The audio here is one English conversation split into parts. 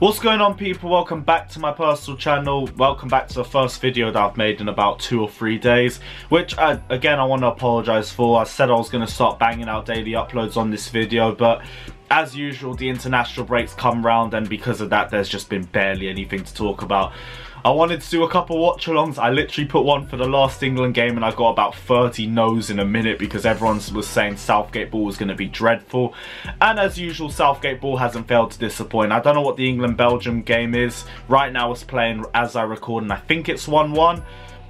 What's going on people? Welcome back to my personal channel. Welcome back to the first video that I've made in about two or three days. Which, I, again, I want to apologise for. I said I was going to start banging out daily uploads on this video, but as usual, the international breaks come round and because of that, there's just been barely anything to talk about. I wanted to do a couple watch alongs. I literally put one for the last England game and I got about 30 no's in a minute because everyone was saying Southgate ball was going to be dreadful. And as usual, Southgate ball hasn't failed to disappoint. I don't know what the England-Belgium game is. Right now it's playing as I record and I think it's 1-1.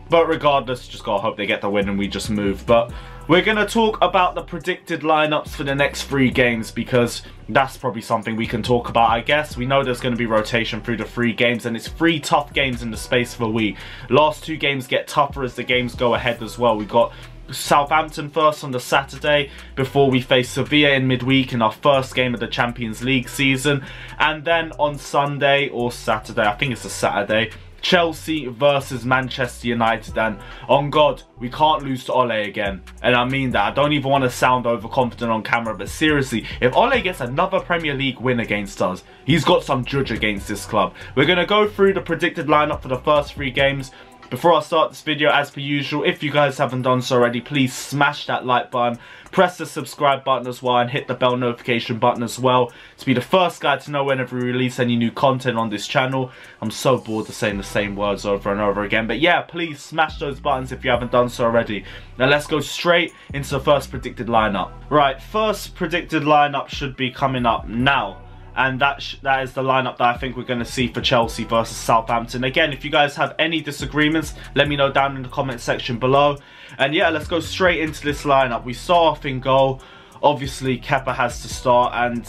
But regardless, just gotta hope they get the win and we just move. But we're going to talk about the predicted lineups for the next three games because that's probably something we can talk about, I guess. We know there's going to be rotation through the three games and it's three tough games in the space a week. Last two games get tougher as the games go ahead as well. We got Southampton first on the Saturday before we face Sevilla in midweek in our first game of the Champions League season. And then on Sunday or Saturday, I think it's a Saturday, Chelsea versus Manchester United and on God, we can't lose to Ole again. And I mean that. I don't even want to sound overconfident on camera, but seriously, if Ole gets another Premier League win against us, he's got some judge against this club. We're going to go through the predicted lineup for the first three games. Before I start this video, as per usual, if you guys haven't done so already, please smash that like button, press the subscribe button as well, and hit the bell notification button as well to be the first guy to know whenever we release any new content on this channel. I'm so bored of saying the same words over and over again, but yeah, please smash those buttons if you haven't done so already. Now let's go straight into the first predicted lineup. Right, first predicted lineup should be coming up now and that that is the lineup that I think we're going to see for Chelsea versus Southampton. Again, if you guys have any disagreements, let me know down in the comment section below. And yeah, let's go straight into this lineup. We saw off in goal. Obviously, Kepa has to start, and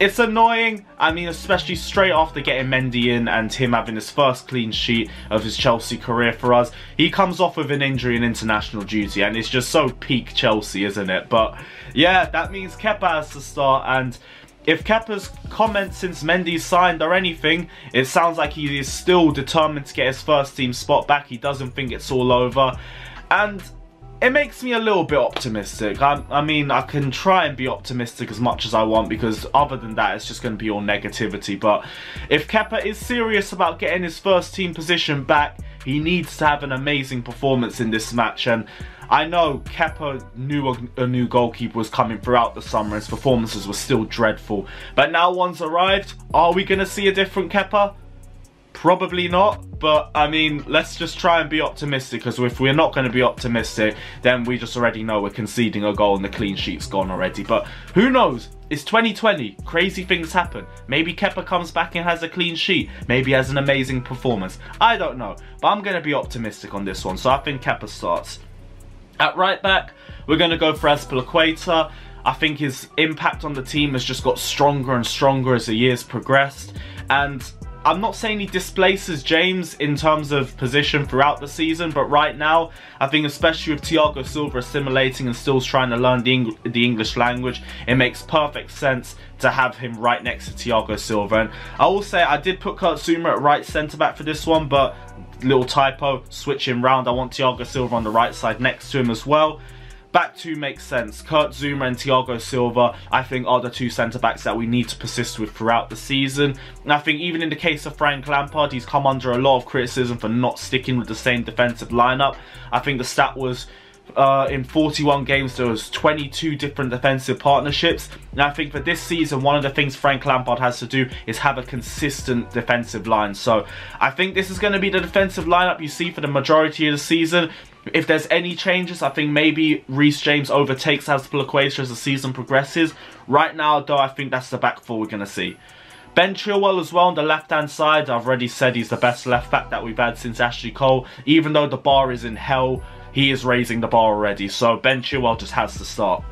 it's annoying. I mean, especially straight after getting Mendy in and him having his first clean sheet of his Chelsea career for us. He comes off with an injury in international duty, and it's just so peak Chelsea, isn't it? But yeah, that means Kepa has to start, and if Kepa's comments since Mendy signed or anything, it sounds like he is still determined to get his first team spot back. He doesn't think it's all over. And it makes me a little bit optimistic. I, I, mean, I can try and be optimistic as much as I want because other than that, it's just going to be all negativity. But if Kepa is serious about getting his first team position back, he needs to have an amazing performance in this match. And I know Kepa knew a, a, new goalkeeper was coming throughout the summer. His performances were still dreadful. But now one's arrived. Are we going to see a different Kepa? Probably not, but I mean, let's just try and be optimistic because if we're not going to be optimistic, then we just already know we're conceding a goal and the clean sheet's gone already. But who knows? It's 2020. Crazy things happen. Maybe Kepa comes back and has a clean sheet. Maybe has an amazing performance. I don't know. But I'm going to be optimistic on this one. So I think Kepa starts. At right back, we're going to go for Azpilicueta. I think his impact on the team has just got stronger and stronger as the years progressed. And I'm not saying he displaces James in terms of position throughout the season, but right now, I think especially with Thiago Silva assimilating and still trying to learn the, Eng the English language, it makes perfect sense to have him right next to Thiago Silva. And I will say I did put Kurt Zouma at right centre back for this one, but little typo, switching round. I want Thiago Silva on the right side next to him as well. Back two makes sense. Kurt Zouma and Thiago Silva, I think, are the two centre-backs that we need to persist with throughout the season. And I think even in the case of Frank Lampard, he's come under a lot of criticism for not sticking with the same defensive lineup. I think the stat was uh, in 41 games there was 22 different defensive partnerships and I think for this season one of the things Frank Lampard has to do is have a consistent defensive line so I think this is going to be the defensive lineup you see for the majority of the season if there's any changes, I think maybe Reece James overtakes Azpilicueta as the season progresses. Right now, though, I think that's the back four we're going to see. Ben Chilwell as well on the left-hand side. I've already said he's the best left back that we've had since Ashley Cole. Even though the bar is in hell, he is raising the bar already. So Ben Chilwell just has to start.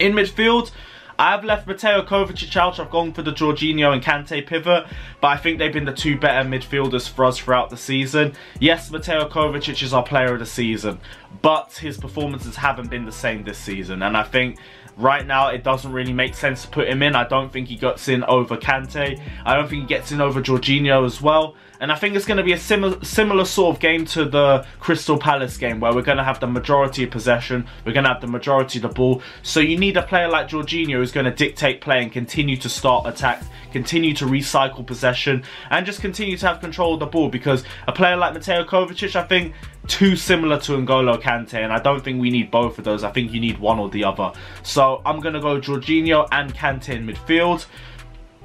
In midfield, I have left Mateo Kovacic out. I've gone for the Jorginho and Kante pivot, but I think they've been the two better midfielders for us throughout the season. Yes, Mateo Kovacic is our player of the season, but his performances haven't been the same this season, and I think Right now, it doesn't really make sense to put him in. I don't think he gets in over Kante. I don't think he gets in over Jorginho as well. And I think it's going to be a similar similar sort of game to the Crystal Palace game where we're going to have the majority of possession. We're going to have the majority of the ball. So you need a player like Jorginho who's going to dictate play and continue to start attacks, continue to recycle possession, and just continue to have control of the ball because a player like Mateo Kovacic, I think, too similar to N'Golo Kante, and I don't think we need both of those. I think you need one or the other. So I'm going to go Jorginho and Kante in midfield.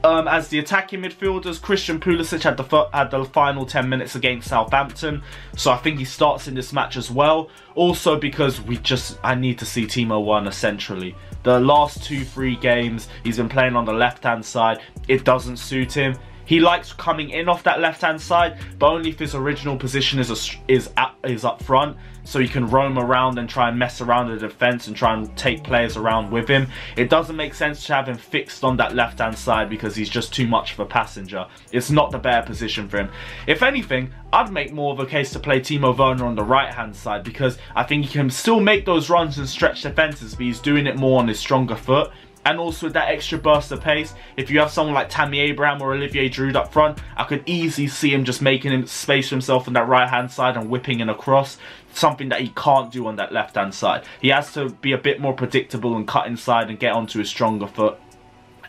Um, as the attacking midfielders, Christian Pulisic had the had the final 10 minutes against Southampton, so I think he starts in this match as well. Also because we just, I need to see Timo Werner centrally. The last two, three games, he's been playing on the left-hand side. It doesn't suit him. He likes coming in off that left-hand side, but only if his original position is a, is up, is up front, so he can roam around and try and mess around the defense and try and take players around with him. It doesn't make sense to have him fixed on that left-hand side because he's just too much of a passenger. It's not the better position for him. If anything, I'd make more of a case to play Timo Werner on the right-hand side because I think he can still make those runs and stretch defenses, but he's doing it more on his stronger foot and also that extra burst of pace, if you have someone like Tammy Abraham or Olivier Giroud up front, I could easily see him just making him space for himself on that right hand side and whipping in across, something that he can't do on that left hand side. He has to be a bit more predictable and cut inside and get onto his stronger foot.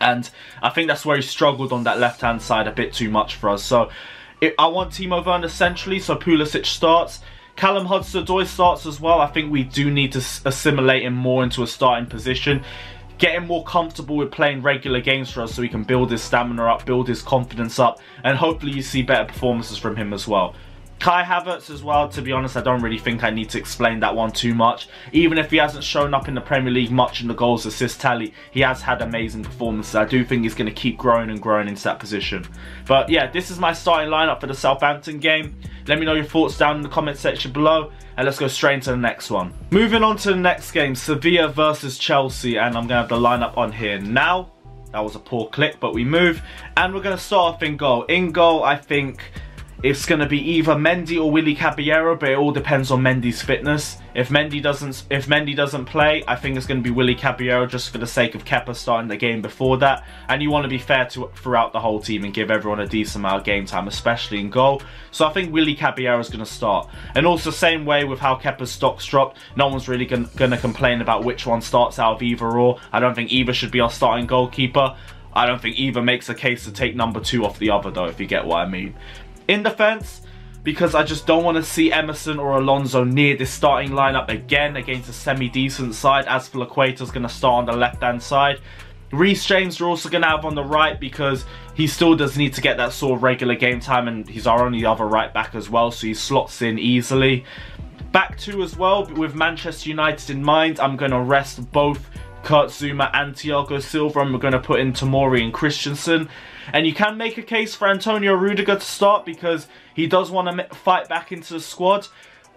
And I think that's where he struggled on that left hand side a bit too much for us. So it, I want Timo Werner centrally, so Pulisic starts. Callum Hudson-Odoi starts as well. I think we do need to assimilate him more into a starting position get him more comfortable with playing regular games for us so he can build his stamina up, build his confidence up, and hopefully you see better performances from him as well. Kai Havertz as well, to be honest, I don't really think I need to explain that one too much. Even if he hasn't shown up in the Premier League much in the goals assist tally, he has had amazing performances. I do think he's going to keep growing and growing into that position. But yeah, this is my starting lineup for the Southampton game. Let me know your thoughts down in the comment section below. And let's go straight into the next one. Moving on to the next game, Sevilla versus Chelsea. And I'm going to have the lineup on here now. That was a poor click, but we move. And we're going to start off in goal. In goal, I think it's going to be either Mendy or Willy Caballero, but it all depends on Mendy's fitness. If Mendy doesn't, if Mendy doesn't play, I think it's going to be Willy Caballero just for the sake of Kepa starting the game before that. And you want to be fair to throughout the whole team and give everyone a decent amount of game time, especially in goal. So I think Willy Caballero is going to start. And also same way with how Kepa's stocks dropped, no one's really going to complain about which one starts out of either or. I don't think either should be our starting goalkeeper. I don't think either makes a case to take number two off the other though, if you get what I mean. In defence, because I just don't want to see Emerson or Alonso near this starting lineup again against a semi-decent side. Aspi is going to start on the left-hand side. Reece James we're also going to have on the right because he still does need to get that sort of regular game time and he's our only other right back as well so he slots in easily. Back two as well with Manchester United in mind I'm going to rest both Kurt Zouma and Thiago Silva and we're going to put in Tomori and Christensen. And you can make a case for Antonio Rudiger to start because he does want to fight back into the squad.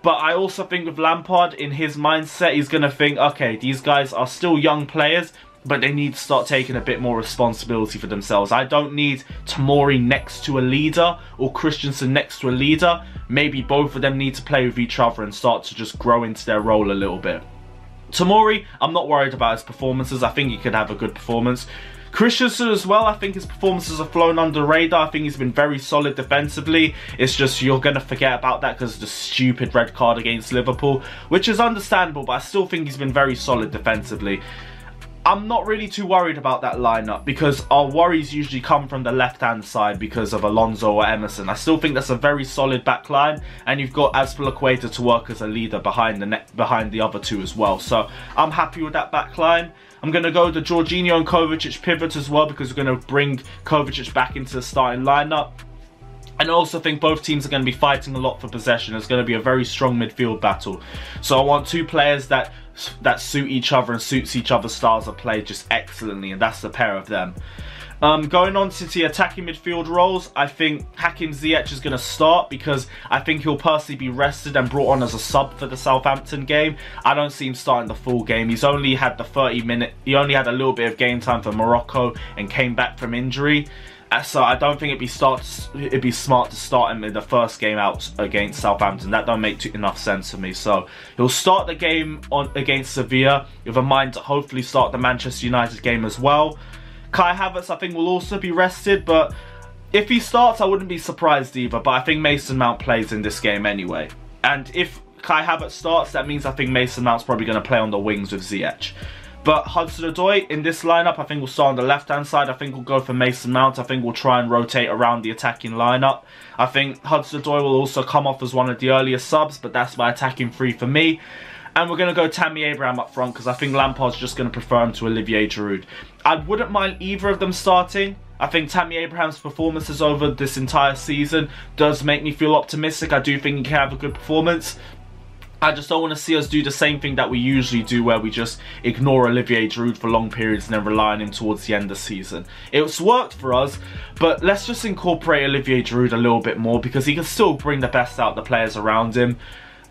But I also think with Lampard, in his mindset, he's going to think, okay, these guys are still young players, but they need to start taking a bit more responsibility for themselves. I don't need Tomori next to a leader or Christensen next to a leader. Maybe both of them need to play with each other and start to just grow into their role a little bit. Tomori, I'm not worried about his performances. I think he could have a good performance. Christensen as well, I think his performances have flown under radar. I think he's been very solid defensively. It's just you're going to forget about that because of the stupid red card against Liverpool, which is understandable, but I still think he's been very solid defensively. I'm not really too worried about that lineup because our worries usually come from the left-hand side because of Alonso or Emerson. I still think that's a very solid back line and you've got Azpilicueta to work as a leader behind the behind the other two as well. So I'm happy with that back line. I'm going to go the Jorginho and Kovacic pivot as well because we're going to bring Kovacic back into the starting lineup. And I also think both teams are going to be fighting a lot for possession. It's going to be a very strong midfield battle. So I want two players that that suit each other and suits each other's styles of play just excellently, and that's the pair of them. Um, going on to the attacking midfield roles, I think Hakim Ziyech is going to start because I think he'll personally be rested and brought on as a sub for the Southampton game. I don't see him starting the full game. He's only had the 30 minute, he only had a little bit of game time for Morocco and came back from injury. Uh, so I don't think it'd be start it'd be smart to start him in the first game out against Southampton. That don't make enough sense to me. So he'll start the game on against Sevilla with a mind to hopefully start the Manchester United game as well. Kai Havertz I think will also be rested, but if he starts I wouldn't be surprised either. But I think Mason Mount plays in this game anyway. And if Kai Havertz starts, that means I think Mason Mount's probably going to play on the wings with Ziyech. But Hudson-Odoi in this lineup, I think we'll start on the left-hand side. I think we'll go for Mason Mount. I think we'll try and rotate around the attacking lineup. I think Hudson-Odoi will also come off as one of the earlier subs, but that's my attacking three for me. And we're going to go Tammy Abraham up front because I think Lampard's just going to prefer him to Olivier Giroud. I wouldn't mind either of them starting. I think Tammy Abraham's performances over this entire season does make me feel optimistic. I do think he can have a good performance. I just don't want to see us do the same thing that we usually do where we just ignore Olivier Giroud for long periods and then rely on him towards the end of the season. It's worked for us, but let's just incorporate Olivier Giroud a little bit more because he can still bring the best out the players around him.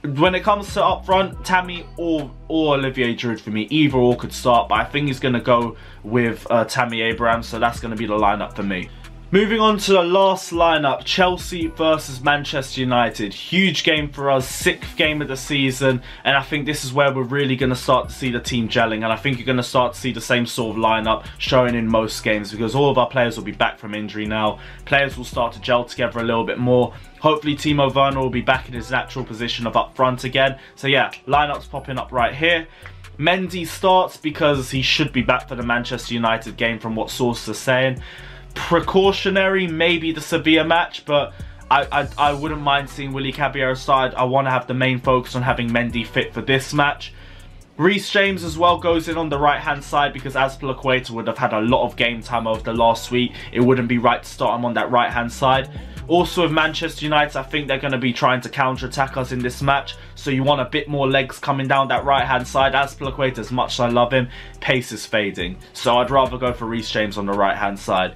When it comes to up front, Tammy or, or Olivier Giroud for me, either or could start, but I think he's going to go with uh, Tammy Abraham, so that's going to be the lineup for me. Moving on to the last lineup, Chelsea versus Manchester United. Huge game for us, sixth game of the season, and I think this is where we're really going to start to see the team gelling, and I think you're going to start to see the same sort of lineup showing in most games because all of our players will be back from injury now. Players will start to gel together a little bit more. Hopefully Timo Werner will be back in his natural position of up front again. So yeah, lineups popping up right here. Mendy starts because he should be back for the Manchester United game from what sources are saying precautionary, maybe the Sevilla match, but I, I, I wouldn't mind seeing Willy Caballero side. I want to have the main focus on having Mendy fit for this match. Reece James as well goes in on the right hand side because Azpilicueta would have had a lot of game time over the last week. It wouldn't be right to start him on that right hand side. Also with Manchester United, I think they're going to be trying to counter-attack us in this match. So you want a bit more legs coming down that right-hand side. Azpilicueta, as much as I love him, pace is fading. So I'd rather go for Reece James on the right-hand side.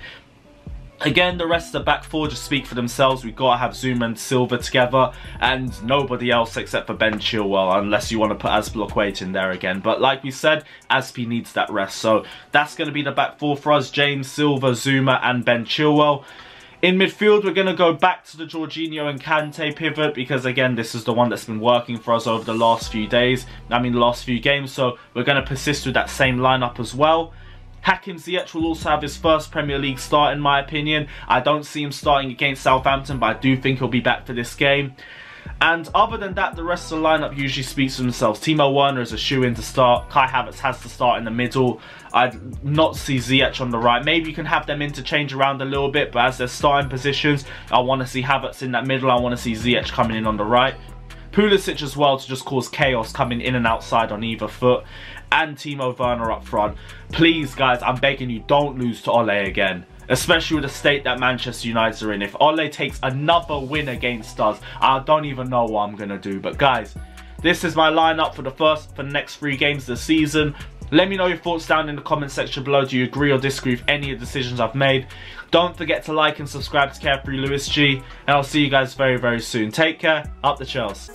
Again, the rest of the back four just speak for themselves. We've got to have Zouma and Silva together and nobody else except for Ben Chilwell unless you want to put Azpilicueta in there again. But like we said, Aspi needs that rest. So that's going to be the back four for us. James, Silva, Zouma and Ben Chilwell. In midfield, we're going to go back to the Jorginho and Kante pivot because, again, this is the one that's been working for us over the last few days. I mean, the last few games. So we're going to persist with that same lineup as well. Hakim Ziyech will also have his first Premier League start in my opinion. I don't see him starting against Southampton, but I do think he'll be back for this game. And other than that, the rest of the lineup usually speaks for themselves. Timo Werner is a shoe-in to start. Kai Havertz has to start in the middle. I'd not see Ziyech on the right. Maybe you can have them interchange around a little bit, but as their starting positions, I want to see Havertz in that middle. I want to see Ziyech coming in on the right. Pulisic as well to just cause chaos coming in and outside on either foot. And Timo Werner up front. Please, guys, I'm begging you, don't lose to Ole again. Especially with the state that Manchester United are in. If Ole takes another win against us, I don't even know what I'm going to do. But guys, this is my lineup for the first, for the next three games of the season. Let me know your thoughts down in the comment section below. Do you agree or disagree with any of the decisions I've made? Don't forget to like and subscribe to Carefree Lewis G. And I'll see you guys very, very soon. Take care. Up the Chelsea.